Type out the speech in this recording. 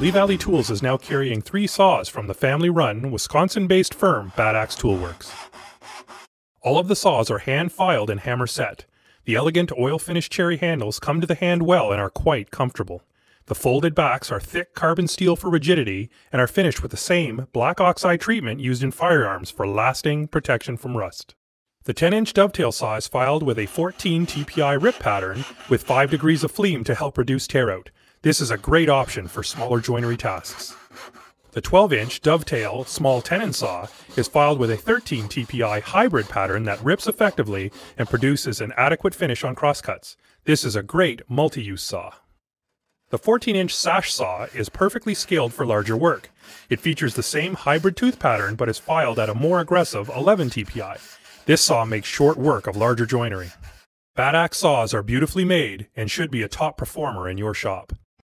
Lee Valley Tools is now carrying three saws from the family run, Wisconsin based firm Bad Axe Toolworks. All of the saws are hand filed and hammer set. The elegant oil finished cherry handles come to the hand well and are quite comfortable. The folded backs are thick carbon steel for rigidity and are finished with the same black oxide treatment used in firearms for lasting protection from rust. The 10 inch dovetail saw is filed with a 14 TPI rip pattern with 5 degrees of fleam to help reduce tear out. This is a great option for smaller joinery tasks. The 12 inch dovetail small tenon saw is filed with a 13 TPI hybrid pattern that rips effectively and produces an adequate finish on crosscuts. This is a great multi use saw. The 14 inch sash saw is perfectly scaled for larger work. It features the same hybrid tooth pattern but is filed at a more aggressive 11 TPI. This saw makes short work of larger joinery. Bad axe saws are beautifully made and should be a top performer in your shop.